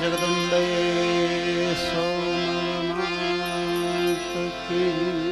जगदम्बे सोमनाथ की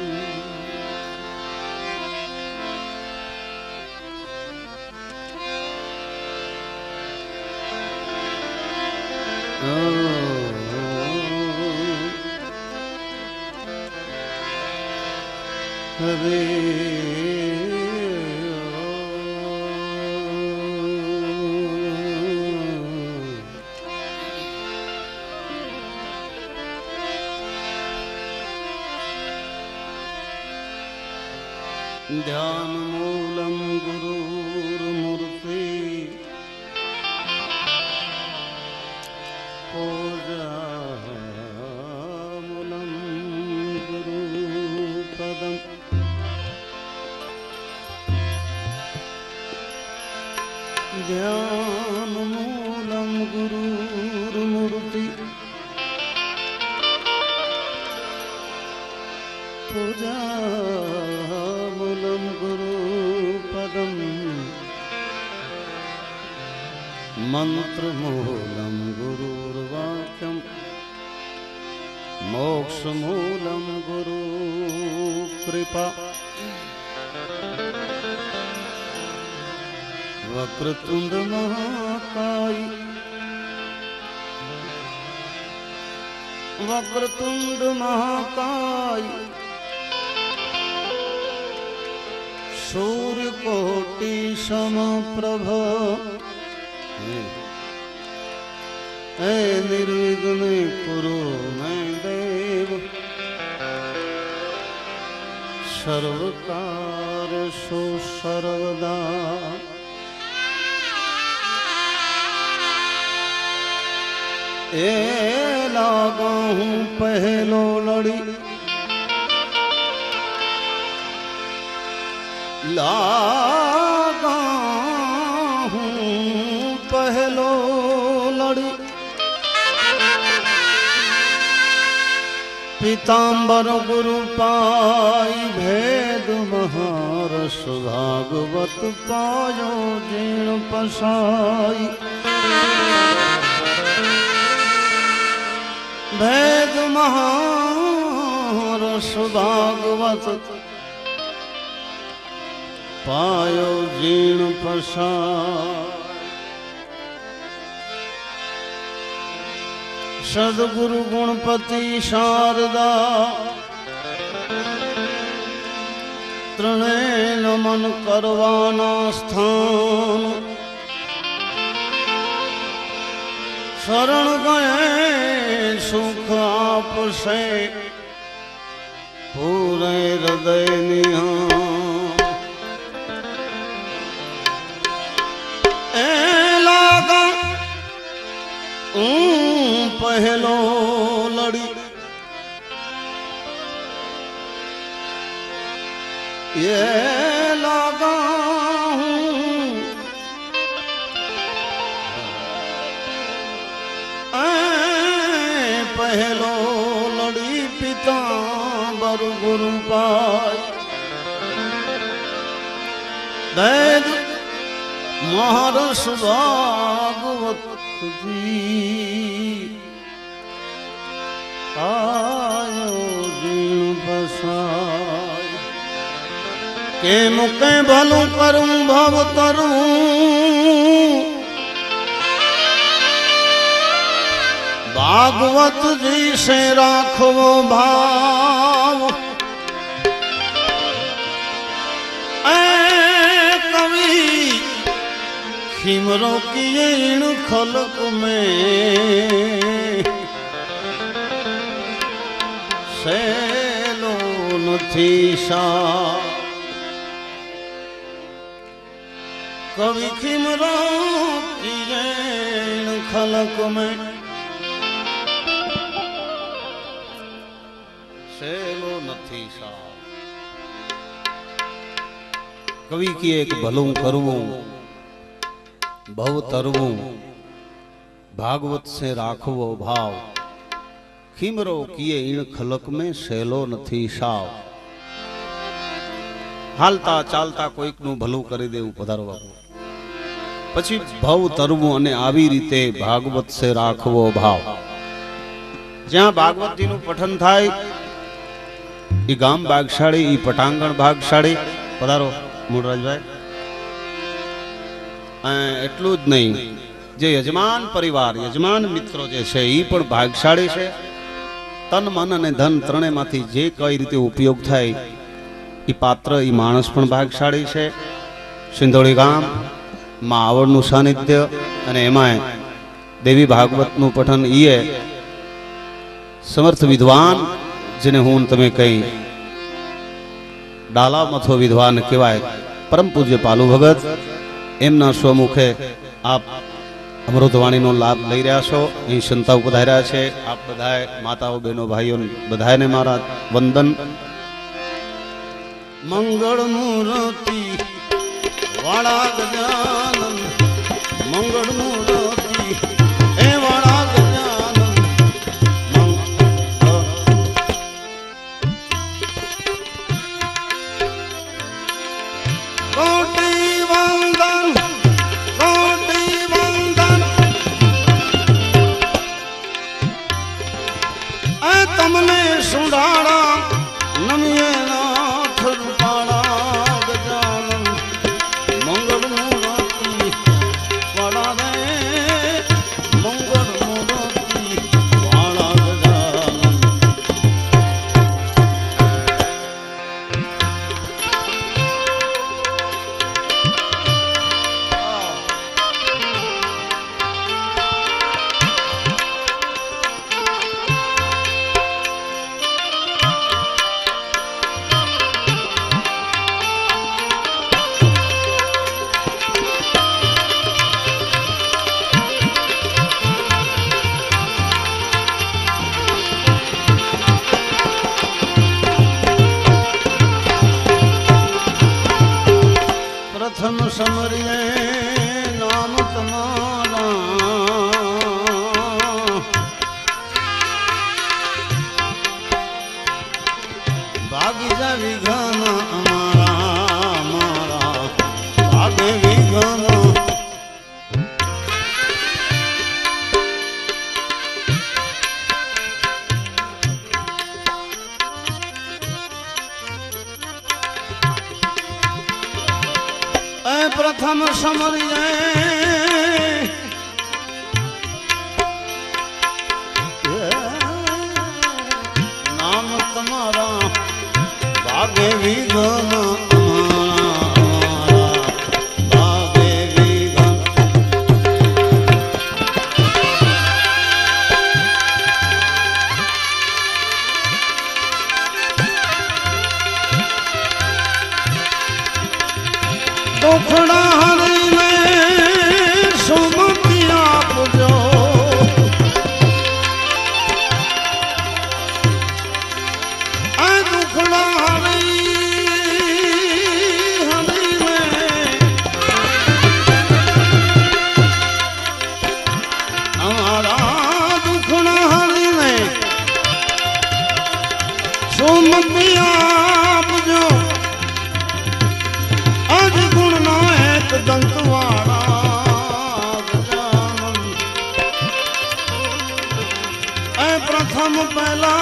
पूजामुलं गुरुपदम् मन्त्रमूलं गुरुर्वाक्यम् मोक्षमूलं गुरुकृपा वक्रतुण्डमहाकाय वक्रतुण्डमहाकाय सूर्यकोटिशमप्रभ हे निर्विघ्न कुरु मे देव सर्वकारसु सर्वदा ए लागू पहलो लड़ी લાગા હું પહેલો લડી પીતાંબર ગુરુ પાઈ ભેદ મહારસ ભાગવત પાયો જીણ પસાઈ ભેદ મહારસ ભાગવત પાયો જીણ પસાય સદગુરુ ગુણપતિ શારદા. ત્રણે નમન કરવાના સ્થાન. શરણ ગયે, સુખ આપશે. પૂરે હૃદય નિહા પહેલો લડી. એ લાગા હું પહેલો લડી પિતા ગુરુ પાય દૈદ મહારસ ભાગવતજી આયો જીણ બસાય કેમ કે ભલું કરું ભવ તરું ભાગવતજી સે રાખવો ભાવ ખિમરો કિયેણ ખલક મેં. સેલો નથી સા કવિ ખિમરો કિયેણ ખલક મેં. સેલો નથી સા કવિ की एक ભલું કરવું. ભવ તરવું. ભાગવત સે રાખવો ભાવ. ખીમરો કિયે ઈણ ખલક મેં સહેલો નથી સાવ. હાલતા ચાલતા કોઈકનું ભલું કરી દેવું પધારવા. પછી ભવ તરવું અને આવી રીતે ભાગવત સે રાખવો ભાવ. જ્યાં ભાગવતજીનું પઠન થાય એ ગામ ભાગશાળી એ પટાંગણ ભાગશાળી. પધારો મૂળરાજભાઈ એટલું જ નહીં. જે યજમાન પરિવાર, યજમાન મિત્રો જે છે એ પણ ભાગશાળી છે. તન, મન અને ધન ત્રણેયમાંથી જે કઈ રીતે ઉપયોગ થાય એ પાત્ર એ માણસ પણ ભાગશાળી છે. સિંધોળી ગામમાં આવડનું સાનિધ્ય અને એમાંય દેવી ભાગવતનું પઠન ઈએ સમર્થ વિદ્વાન, જેને હું તમે કઈ ડાલા મથો વિદ્વાન કહેવાય, પરમ પૂજ્ય પાલુ ભગત. એમના સ્વમુખે આપ અમૃતવાણીનો લાભ લઈ રહ્યા છો. અહીં સંતાઓ પધાર્યા છે. આપ બધાએ માતાઓ, બહેનો, ભાઈઓ, બધાને મારા વંદન. મંગળ મૂર્તિ, વાળા ગજાનંદ મંગળ પ્રથમ સમરીએ નામ તમારા ભાગે વિઘન Mubarak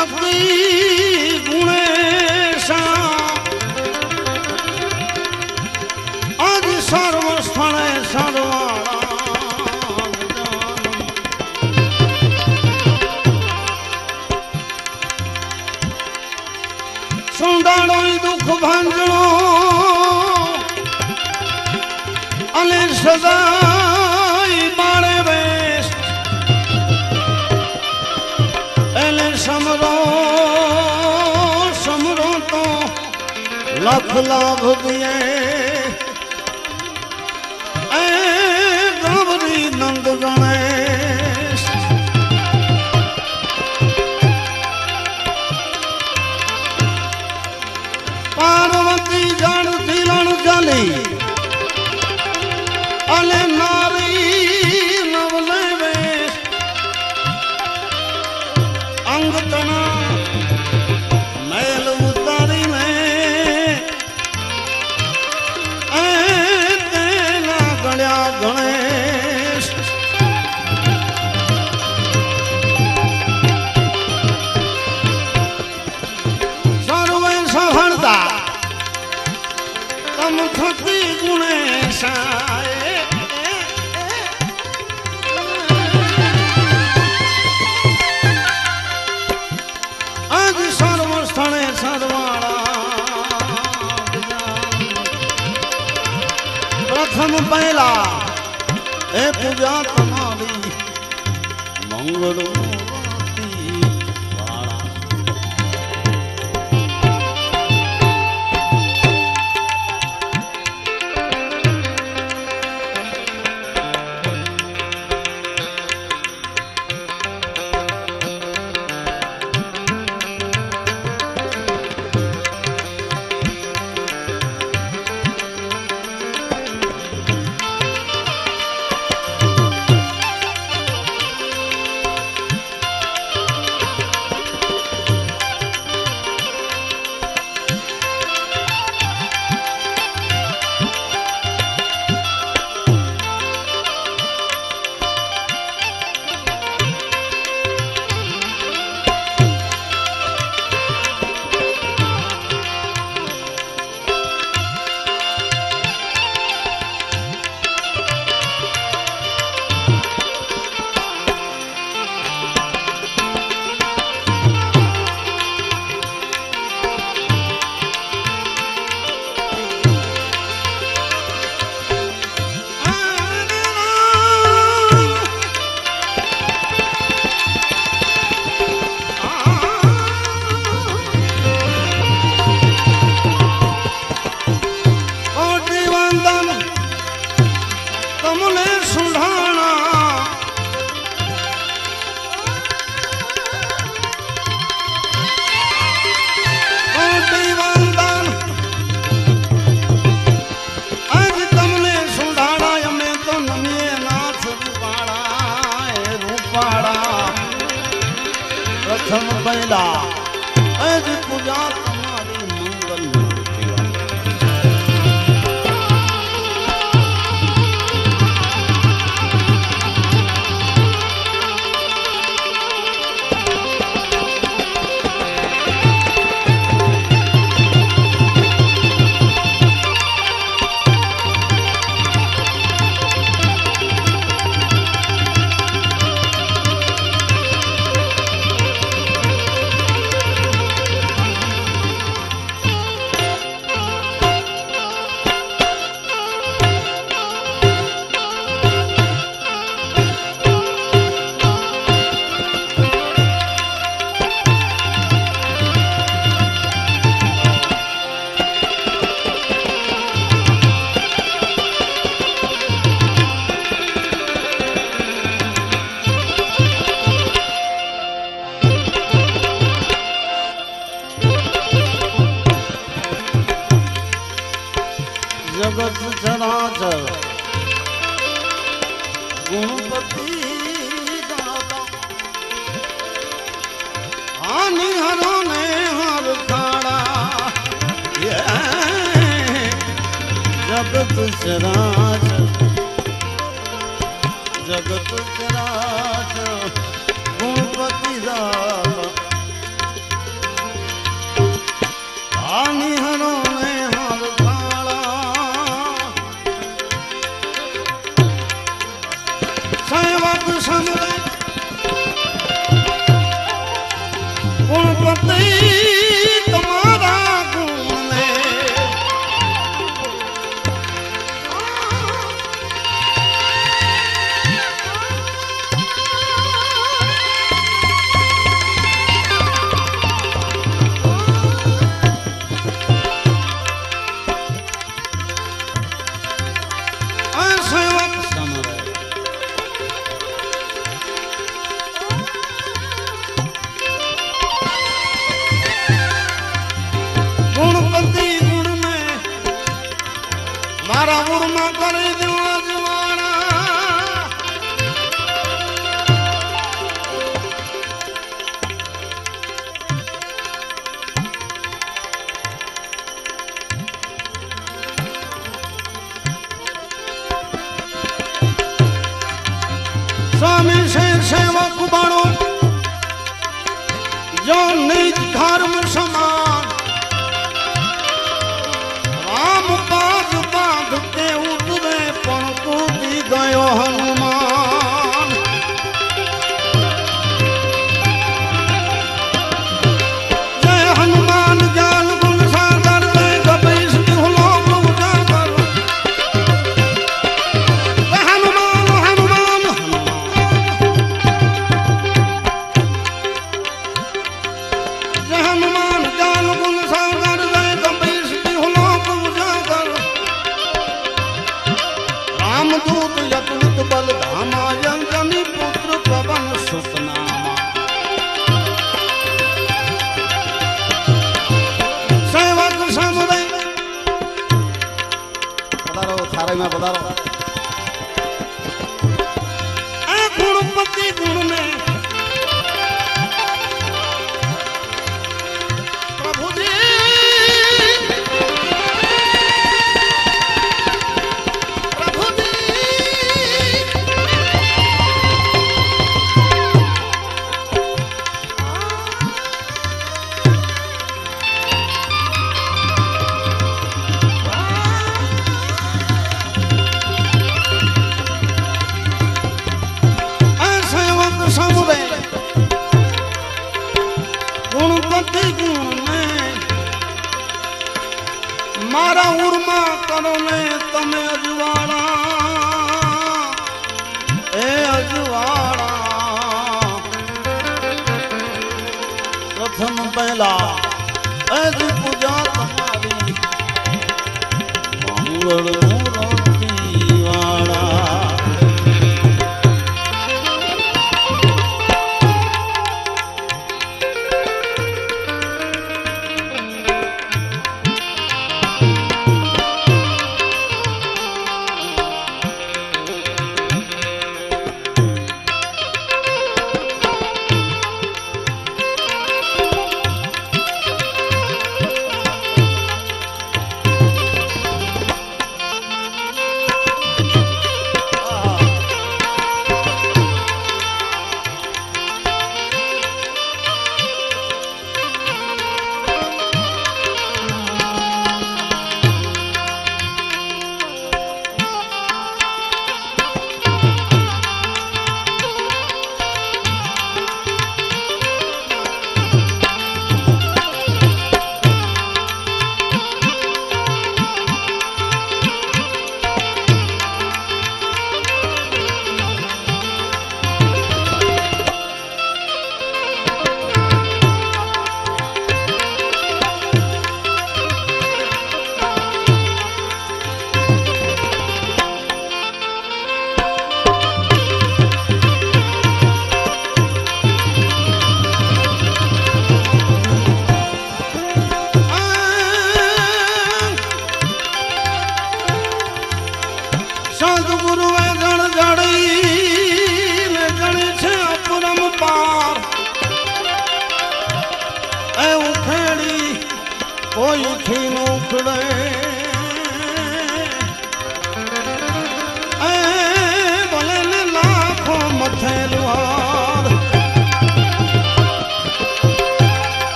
તમ લાભ દિએ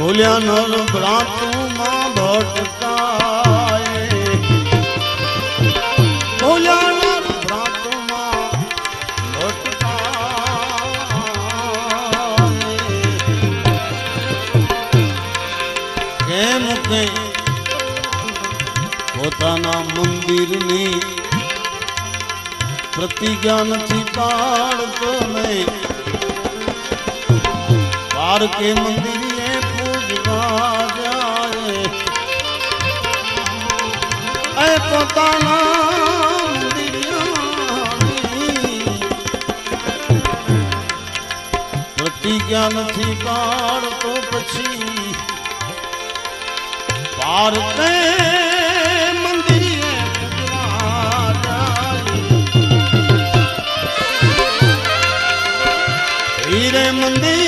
ભૂલ્યા ભ્રાતુમાં ભટકાય. ભૂલ્યા ભ્રાતુમાં ભટકાય. કેમ કે પોતાના મંદિરની પ્રતિજ્ઞા નથી પાડતો નહીં. પાર કે મંદિર ગયા નથી પાર તો પછી પાર તે મંદિરે મંદિર